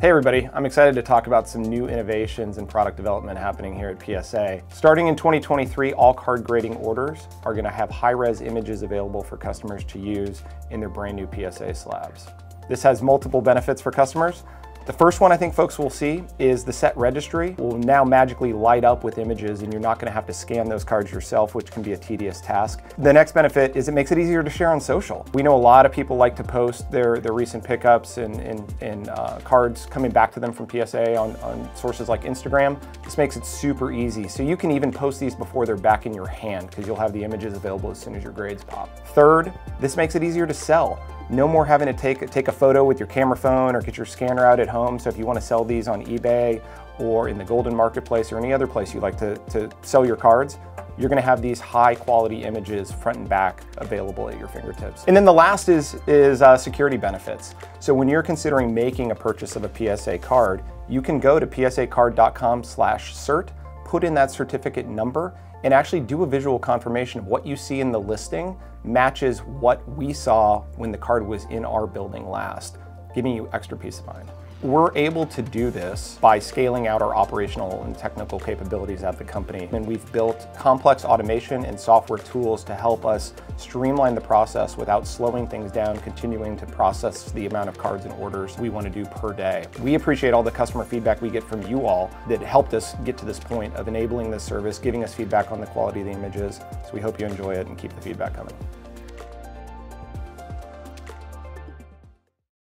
Hey everybody, I'm excited to talk about some new innovations and product development happening here at PSA. Starting in 2023, all card grading orders are gonna have high-res images available for customers to use in their brand new PSA slabs. This has multiple benefits for customers. The first one I think folks will see is the set registry will now magically light up with images and you're not gonna have to scan those cards yourself, which can be a tedious task. The next benefit is it makes it easier to share on social. We know a lot of people like to post their, their recent pickups and, and, and uh, cards coming back to them from PSA on, on sources like Instagram. This makes it super easy. So you can even post these before they're back in your hand because you'll have the images available as soon as your grades pop. Third, this makes it easier to sell. No more having to take, take a photo with your camera phone or get your scanner out at home. So if you want to sell these on eBay or in the Goldin Marketplace or any other place you like to, to sell your cards, you're gonna have these high quality images front and back available at your fingertips. And then the last is, is uh, security benefits. So when you're considering making a purchase of a PSA card, you can go to psacard.com slash cert, put in that certificate number, and actually do a visual confirmation of what you see in the listing matches what we saw when the card was in our building last, giving you extra peace of mind. We're able to do this by scaling out our operational and technical capabilities at the company. And we've built complex automation and software tools to help us streamline the process without slowing things down, continuing to process the amount of cards and orders we want to do per day. We appreciate all the customer feedback we get from you all that helped us get to this point of enabling this service, giving us feedback on the quality of the images. So we hope you enjoy it and keep the feedback coming.